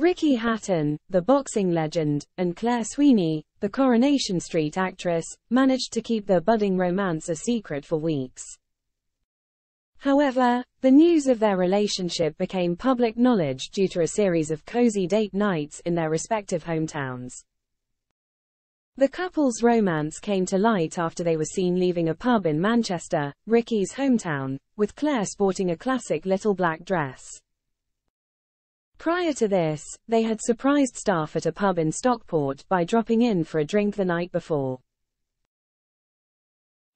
Ricky Hatton, the boxing legend, and Claire Sweeney, the Coronation Street actress, managed to keep their budding romance a secret for weeks. However, the news of their relationship became public knowledge due to a series of cozy date nights in their respective hometowns. The couple's romance came to light after they were seen leaving a pub in Manchester, Ricky's hometown, with Claire sporting a classic little black dress. Prior to this, they had surprised staff at a pub in Stockport by dropping in for a drink the night before.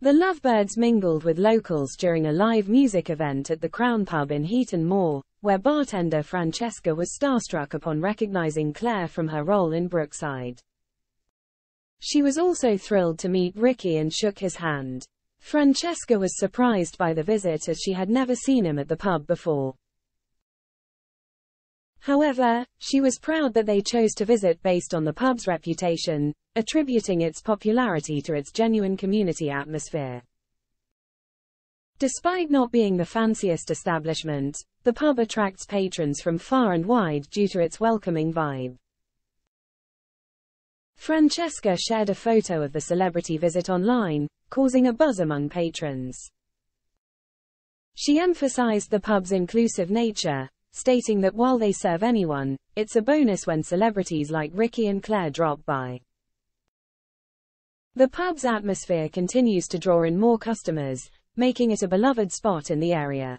The Lovebirds mingled with locals during a live music event at the Crown Pub in Heaton Moor, where bartender Francesca was starstruck upon recognizing Claire from her role in Brookside. She was also thrilled to meet Ricky and shook his hand. Francesca was surprised by the visit as she had never seen him at the pub before. However, she was proud that they chose to visit based on the pub's reputation, attributing its popularity to its genuine community atmosphere. Despite not being the fanciest establishment, the pub attracts patrons from far and wide due to its welcoming vibe. Francesca shared a photo of the celebrity visit online, causing a buzz among patrons. She emphasized the pub's inclusive nature, stating that while they serve anyone, it's a bonus when celebrities like Ricky and Claire drop by. The pub's atmosphere continues to draw in more customers, making it a beloved spot in the area.